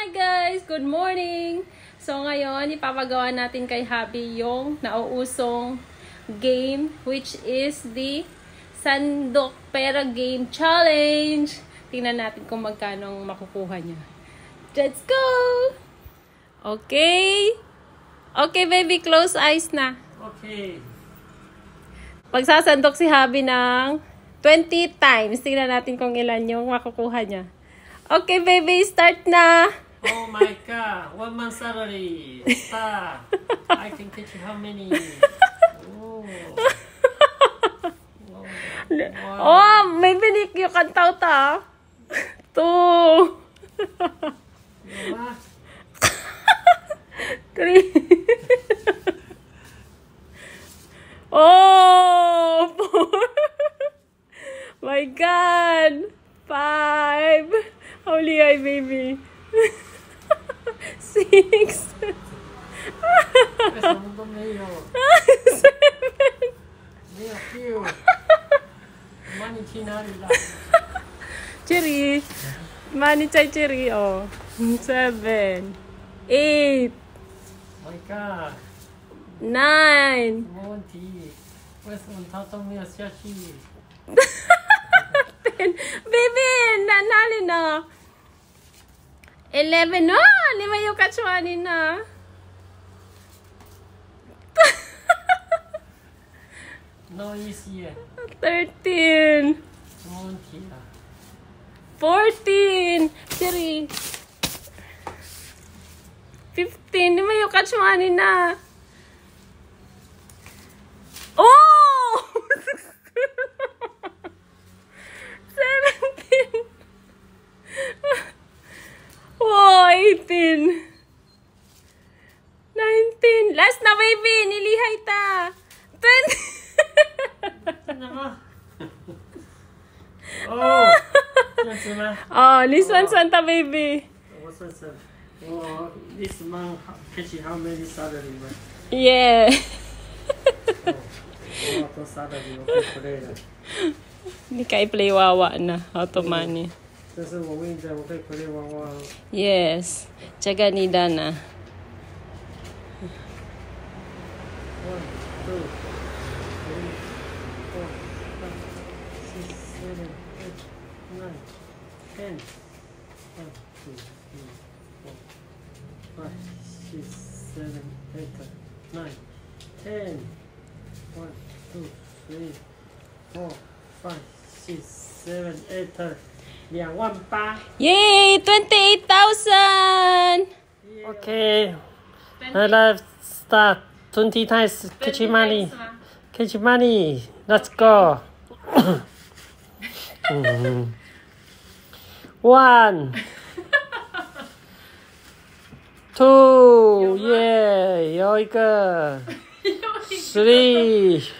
Hi guys! Good morning! So ngayon, ipapagawa natin kay Happy yung nauusong game which is the Sandok Pera Game Challenge. Tingnan natin kung magkano ang makukuha niya. Let's go! Okay? Okay baby, close eyes na. Okay. Pagsasandok si Habi ng 20 times. Tingnan natin kung ilan yung makukuha niya. Okay baby, start na! Oh my god, one month salary. Stop. I can teach you how many. Oh. Wow. Oh, may binik yung kantaw ta. Ah. Two. Three. oh, four. My God. Five. Holy eye, baby. Six. Esa mundo. Seven. Meio fio. Money chinari la. Cherry. Money chay cherry, oh. Seven. Eight. My god. Nine. Monty. Where's one tato meio siashi? Ten. Baby, 11 na! Oh, lima yung katsuanin na. no, is here. 13. 14. Siri. 15. Lima yung katsuanin na. 19. 19. Last na, baby. Nilihay ta. 20. oh. oh, this one Santa, baby. Oh, this man catching how many salary, right? Yeah. Hindi ka i-play wawa na. How to money. Yes, Chaga Nidana. One, two, three, four, five, six, seven, eight, nine, ten. One, two, three, four, five, six, seven, eight, nine, ten. One, two, three, four, five, six, seven, eight. 两万八。 Yay! 28,000! Okay. Let's start. 20 times catch money. Catch money. Let's go. Mhm. One. Two. Yeah. 有一个。Three.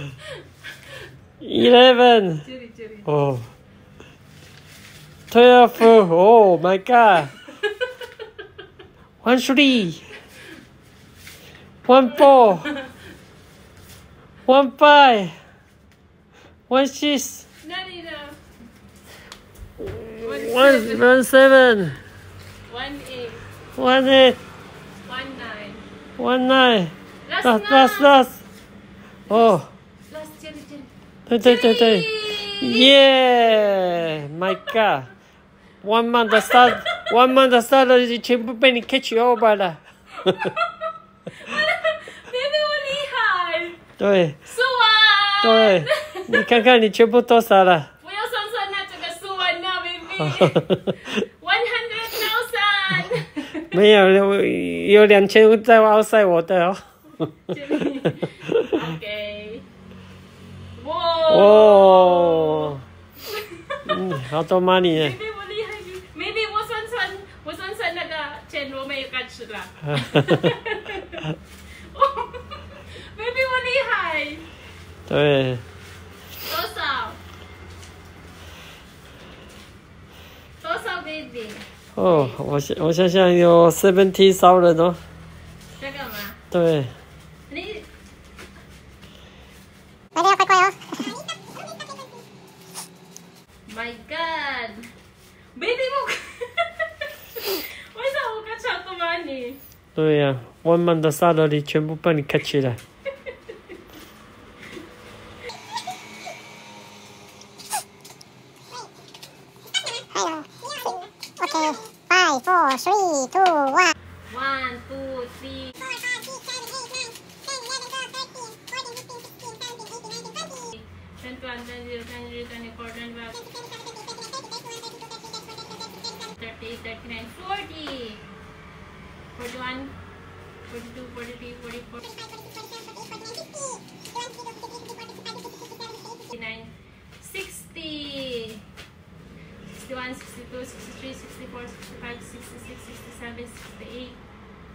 Eleven. Oh. Twelve. Oh my god. One three. One four. One five. One six. Nali na. One one seven. One eight. One eight. One nine. One nine. Last Last last last. Oh. 对对对对，耶、！My God，one month 的三，one month 已经全部被你 catch over 了。哈哈哈哈哈！妹妹我厉害。对。数啊。对，你看看你全部多少了？不要算算那这个数啊，那。哈哈哈哈哈！One hundred thousand。没有，有有两千在哇塞我的哦。哈哈哈哈哈！OK。哦，嗯，好多 money 呢。钱都没有敢吃的、哈，哈哈哈哈哈！哦哈哈哈哈哈我厉害，对，多少？多少 baby？哦，我想我想想有 seventy 烧了都，这个吗？对。God! Baby mo! 为什么我 catch 好多 money？对呀、one month 的 salary 全部帮你 catch 起来。还有，OK，five, four, three, two, one。 One, two, three. 21, 22, 23, 24, 25, 38, 39, 40. 41, 42, 43, 44, 59, 60. 61, 62, 63, 64, 65, 66, 67, 68,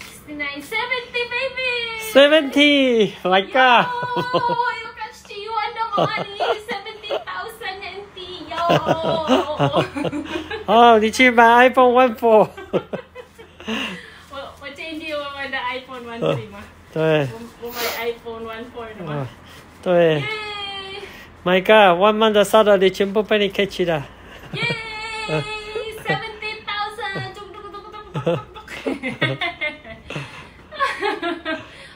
69, 70, baby! seventy, my God! Yo, you catch to you on the money, 70,000 NT, yo! 哦，你去买 iPhone One Four。我我建议我买的 iPhone 13嘛，对，我我买 iPhone 14的啊嘛。，对耶，My God，one month 的 salary 全部被你 catch 起来。耶，seventeen thousand，咚咚咚咚咚咚咚。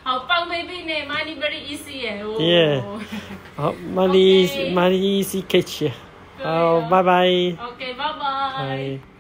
好棒，baby 呢，money very easy 耶。哦 Yeah 好，money Okay money easy catch。对啊好，拜拜。 Bye. Bye.